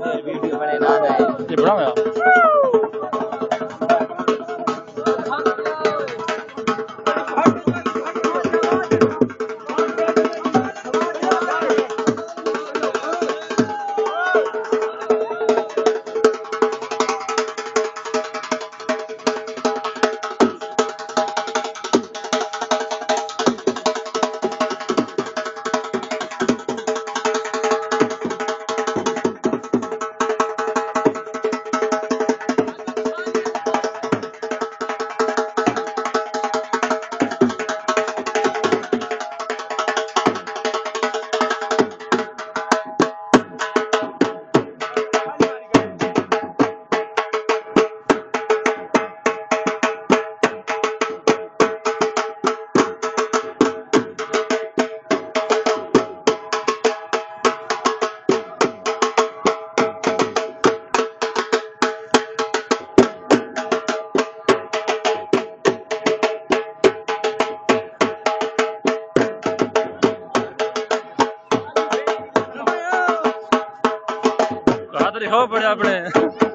Video बने ना जाए। ये बुरा मेरा રેહો પડે આપણે